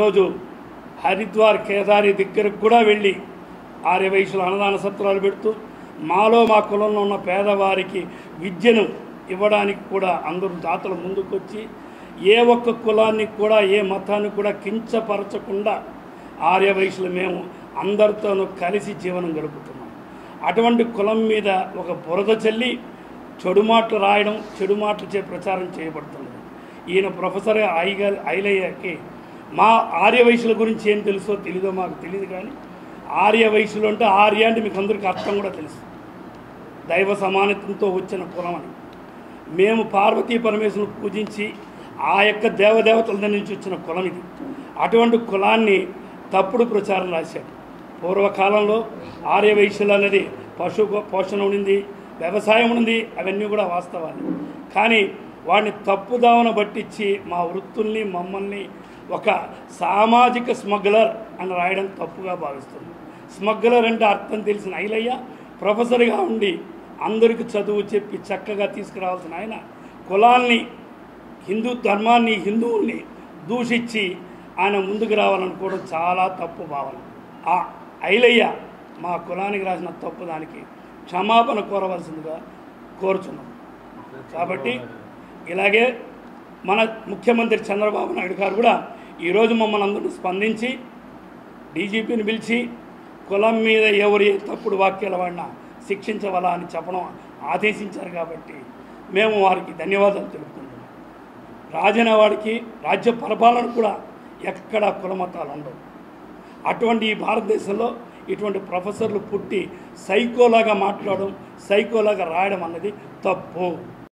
ఈరోజు హరిద్వార్ కేదారి దగ్గరకు కూడా వెళ్ళి ఆర్య వయసులో అన్నదాన సత్రాలు పెడుతూ మాలో మా కులంలో ఉన్న పేదవారికి విద్యను ఇవ్వడానికి కూడా అందరూ దాతలు ముందుకొచ్చి ఏ ఒక్క కులాన్ని కూడా ఏ మతాన్ని కూడా కించపరచకుండా ఆర్య వయసులు మేము అందరితోనూ కలిసి జీవనం గడుపుతున్నాం. అటువంటి కులం మీద ఒక బురద చల్లి చెడు మాటలు రాయడం చెడు మాటలు చే ప్రచారం చేయబడుతున్నది. ఈయన ప్రొఫెసర్ ఐగ ఐలయ్యకి మా ఆర్య వయసుల గురించి ఏం తెలుసో తెలీదో మాకు తెలియదు కానీ ఆర్య వయసులు అంటే ఆర్య అంటే మీకు అందరికీ అర్థం కూడా తెలుసు. దైవ సమానత్వంతో వచ్చిన కులం అని మేము పార్వతీ పరమేశ్వరుని పూజించి ఆ యొక్క దేవదేవతల నుంచి వచ్చిన కులం ఇది. అటువంటి కులాన్ని తప్పుడు ప్రచారం రాశాడు పూర్వకాలంలో ఆర్య వైశ్యులు అనేది పశు పోషణ ఉండింది వ్యవసాయం ఉంది అవన్నీ కూడా వాస్తవాలు. కానీ వాడిని తప్పుదావన పట్టించి మా వృత్తుల్ని మమ్మల్ని ఒక సామాజిక స్మగ్లర్ అని రాయడం తప్పుగా భావిస్తుంది. స్మగ్లర్ అంటే అర్థం తెలిసిన ఐలయ్య ప్రొఫెసర్గా ఉండి అందరికి చదువు చెప్పి చక్కగా తీసుకురావాల్సిన ఆయన. కులాల్ని హిందూ ధర్మాన్ని హిందువుల్ని దూషించి ఆయన ముందుకు రావాలనుకోవడం చాలా తప్పు భావన. ఆ ఐలయ్య మా కులానికి రాసిన తప్పు దానికి క్షమాపణ కోరవలసిందిగా కోరుచున్నాం. కాబట్టి ఇలాగే మన ముఖ్యమంత్రి చంద్రబాబు నాయుడు గారు కూడా ఈరోజు మమ్మల్ని అందరినీ స్పందించి డీజీపీని పిలిచి కులం మీద ఎవరి తప్పుడు వాక్యాల వాడినా శిక్షించవాలా అని చెప్పడం ఆదేశించారు కాబట్టి మేము వారికి ధన్యవాదాలు తెలుపుతున్నాం రాజనేవాడికి రాజ్య పరిపాలన కూడా ఎక్కడ కులమతాలు ఉండవు. అటువంటి ఈ భారతదేశంలో ఇటువంటి ప్రొఫెసర్లు పుట్టి సైకోలాగా మాట్లాడడం సైకోలాగా రాయడం అన్నది తప్పు.